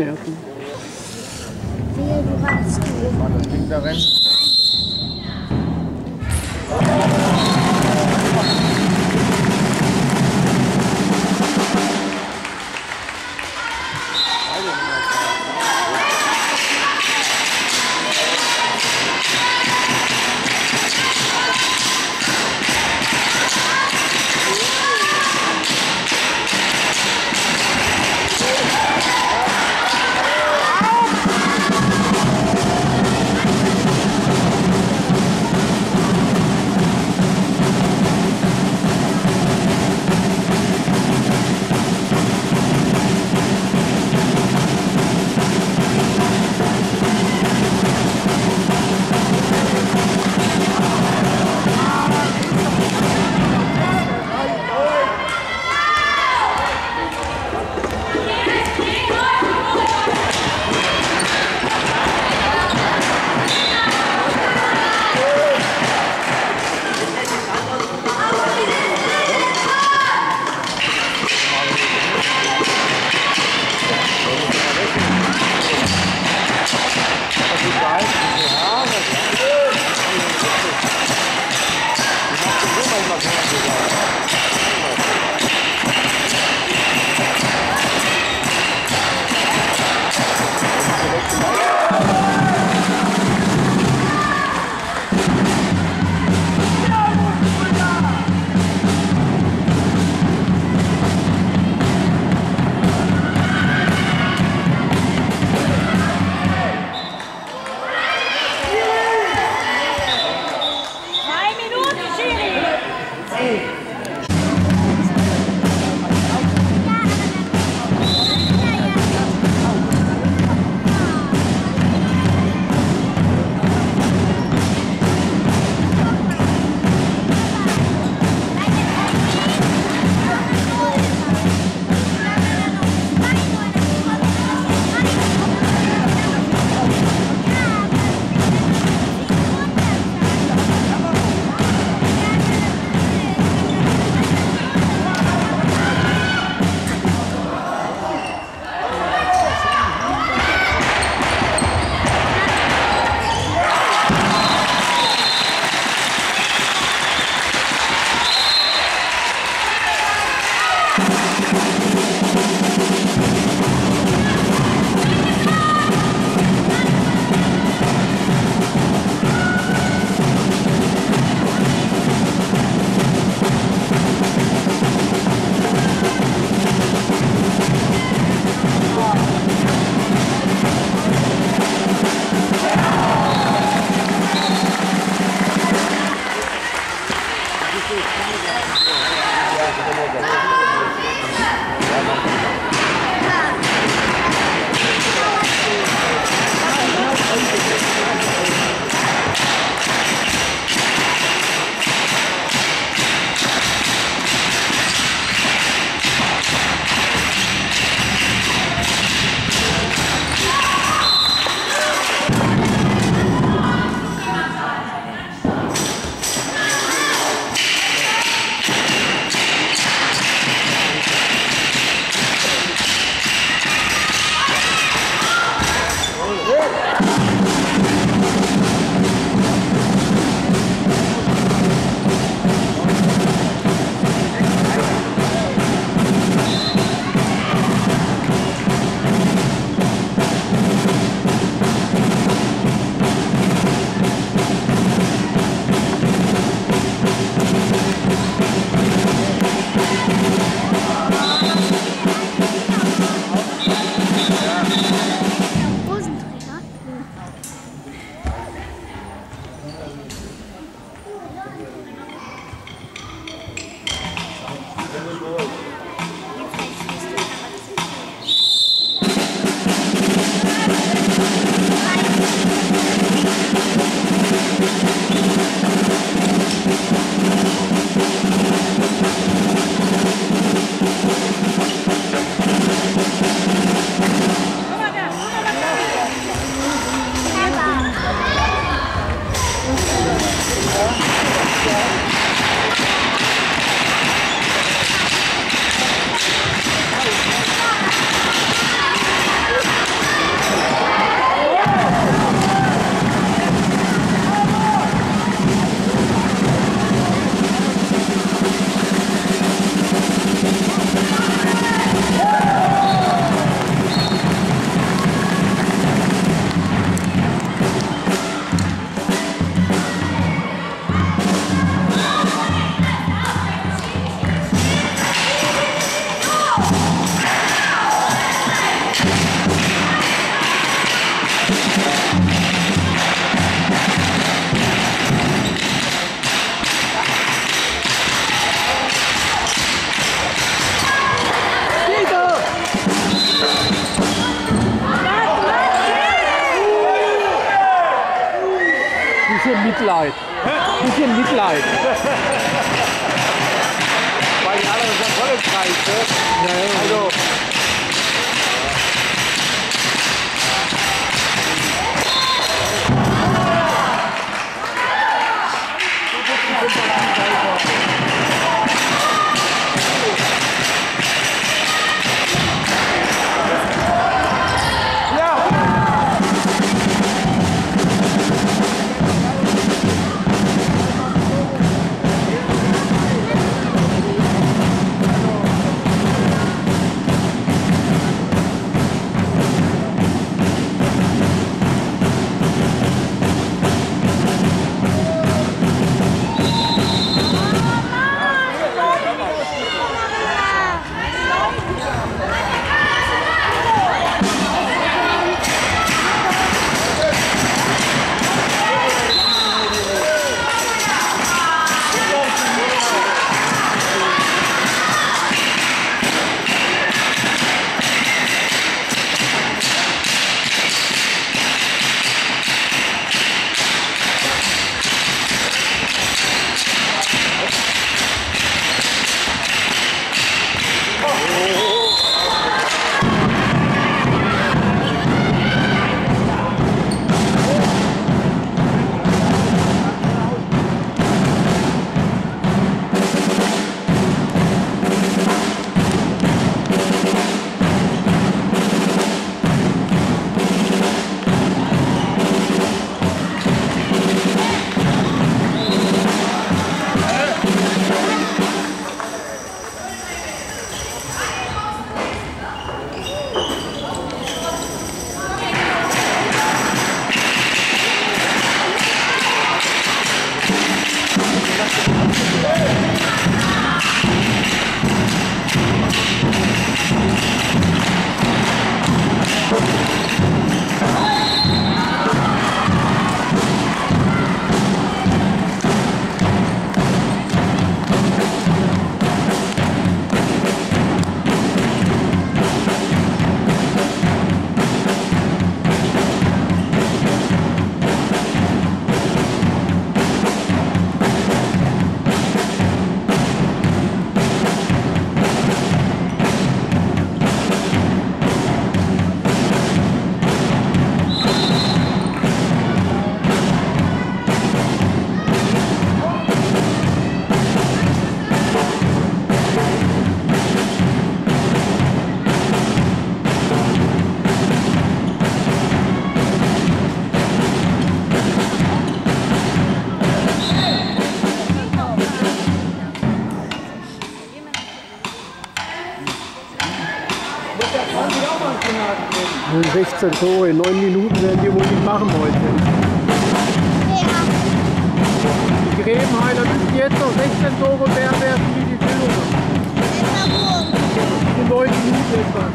you Yeah. 16 Tore in 9 Minuten werden die wohl nicht machen heute. Die Grebenheiler müssen jetzt noch 16 Tore mehr werfen wie die Bildung. In 9 Minuten etwas.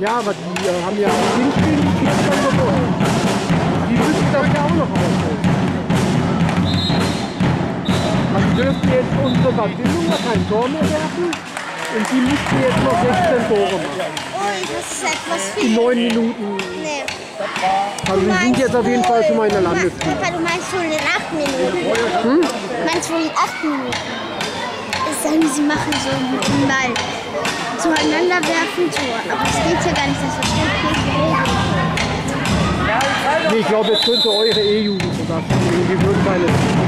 Ja, aber die äh, haben ja Hinspiel die jetzt schon gewonnen. Die müssen das ja auch noch ausholen. Also dürften jetzt unsere Verbindung kein Tor mehr werfen und die müssten jetzt noch 16 Tore machen. Ui, das ist etwas In viel. 9 Minuten. Nee. Also wir sind jetzt auf jeden Fall schon mal in der Landesliga. Papa, du meinst wohl in 8 Minuten. Hm? Du meinst wohl in 8 Minuten. Das sagen sie machen so dem Ball. Zueinander werfen Tor. Aber es geht ja gar nicht, das versteht kein Nee, ich glaube, jetzt könnte eure E-Jugend sogar spielen. Die würden keine.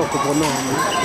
我做不了。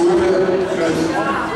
cultura,